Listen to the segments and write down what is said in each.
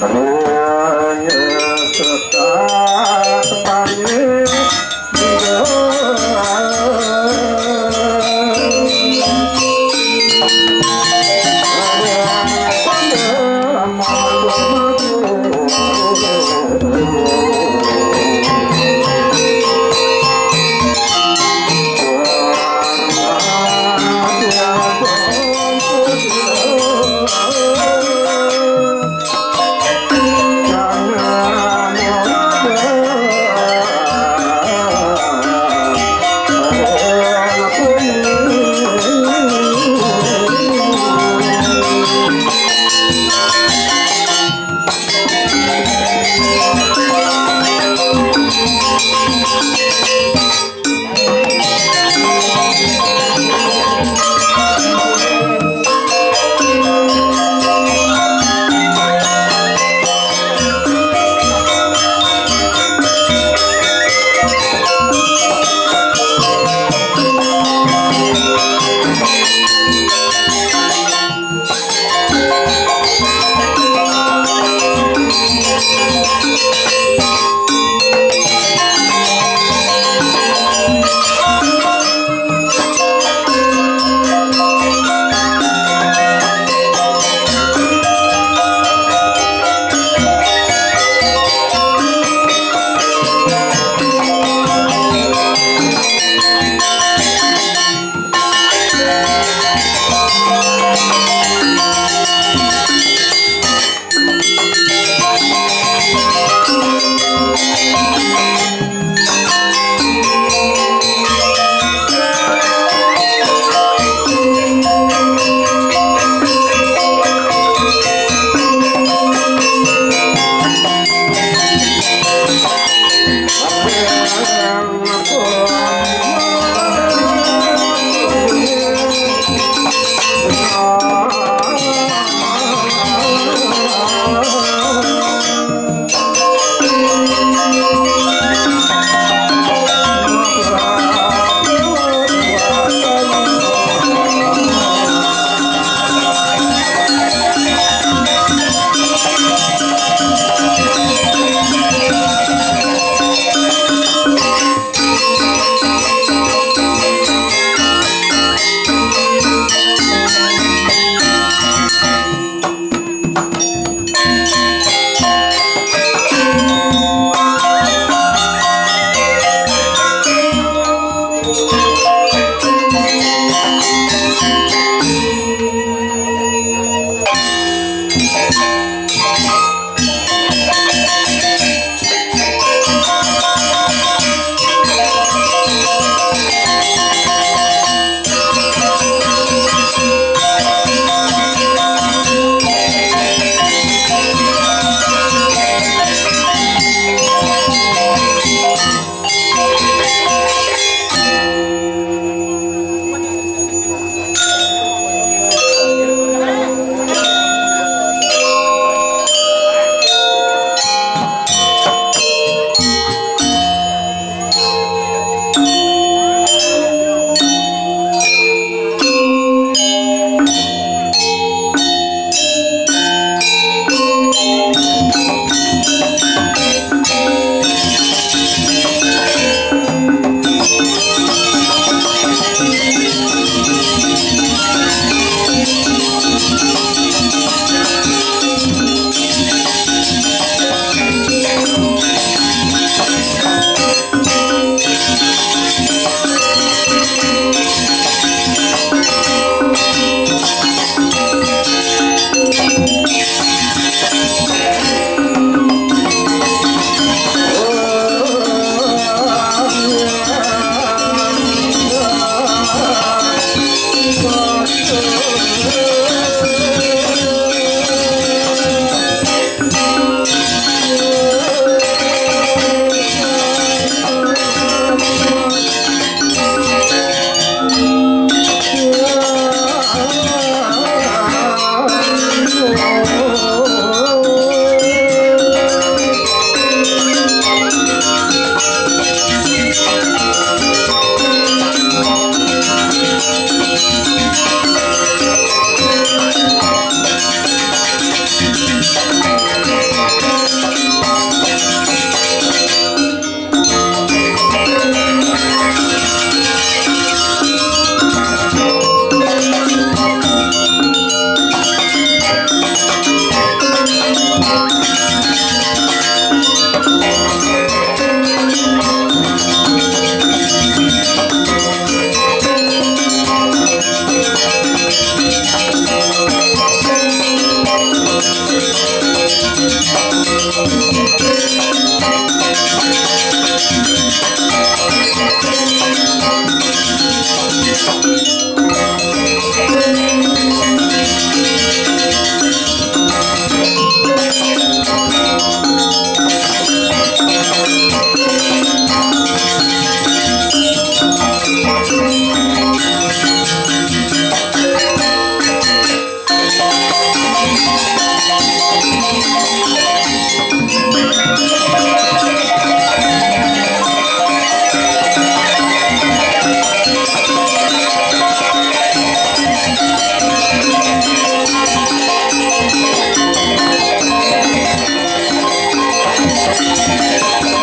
Hasta luego. Música Oh, oh, oh.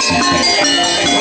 Gracias.